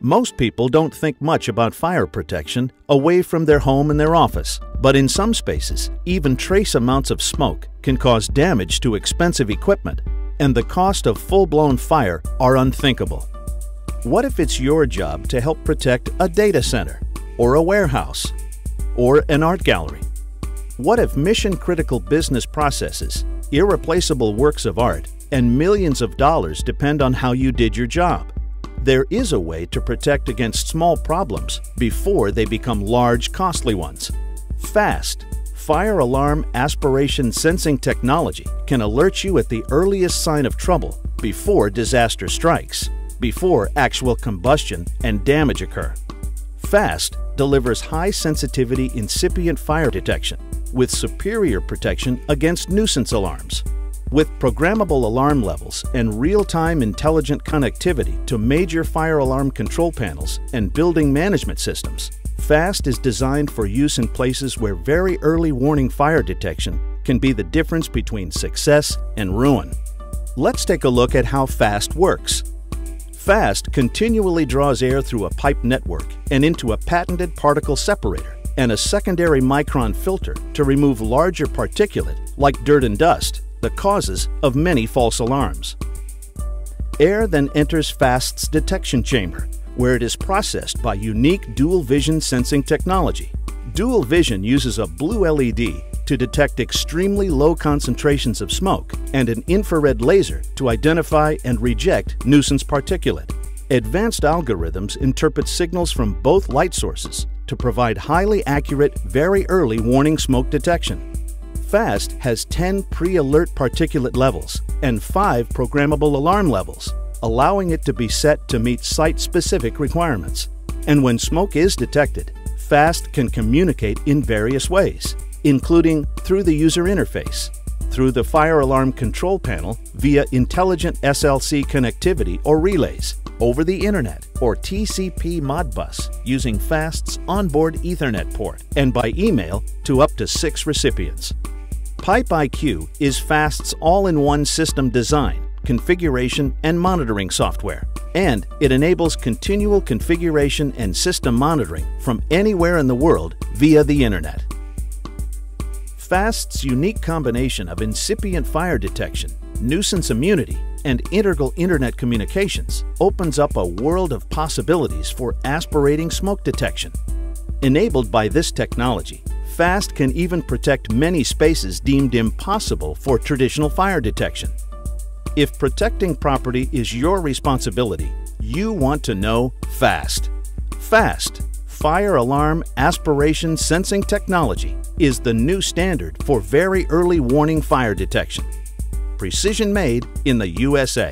Most people don't think much about fire protection away from their home and their office, but in some spaces, even trace amounts of smoke can cause damage to expensive equipment, and the cost of full-blown fire are unthinkable. What if it's your job to help protect a data center, or a warehouse, or an art gallery? What if mission-critical business processes, irreplaceable works of art, and millions of dollars depend on how you did your job? There is a way to protect against small problems before they become large, costly ones. FAAST, Fire Alarm Aspiration Sensing Technology, can alert you at the earliest sign of trouble before disaster strikes, before actual combustion and damage occur. FAAST delivers high sensitivity incipient fire detection with superior protection against nuisance alarms. With programmable alarm levels and real-time intelligent connectivity to major fire alarm control panels and building management systems, FAAST is designed for use in places where very early warning fire detection can be the difference between success and ruin. Let's take a look at how FAAST works. FAAST continually draws air through a pipe network and into a patented particle separator and a secondary micron filter to remove larger particulate, like dirt and dust, the causes of many false alarms. Air then enters FAAST's detection chamber, where it is processed by unique dual vision sensing technology. Dual vision uses a blue LED to detect extremely low concentrations of smoke and an infrared laser to identify and reject nuisance particulate. Advanced algorithms interpret signals from both light sources to provide highly accurate, very early warning smoke detection. FAAST has 10 pre-alert particulate levels and 5 programmable alarm levels, allowing it to be set to meet site-specific requirements. And when smoke is detected, FAAST can communicate in various ways, including through the user interface, through the fire alarm control panel via intelligent SLC connectivity or relays, over the Internet or TCP Modbus using FAAST's onboard Ethernet port, and by email to up to six recipients. Pipe IQ is FAAST's all-in-one system design, configuration, and monitoring software. And it enables continual configuration and system monitoring from anywhere in the world via the Internet. FAAST's unique combination of incipient fire detection, nuisance immunity, and integral Internet communications opens up a world of possibilities for aspirating smoke detection. Enabled by this technology, FAAST can even protect many spaces deemed impossible for traditional fire detection. If protecting property is your responsibility, you want to know FAAST. FAAST, Fire Alarm Aspiration Sensing Technology, is the new standard for very early warning fire detection. Precision made in the USA.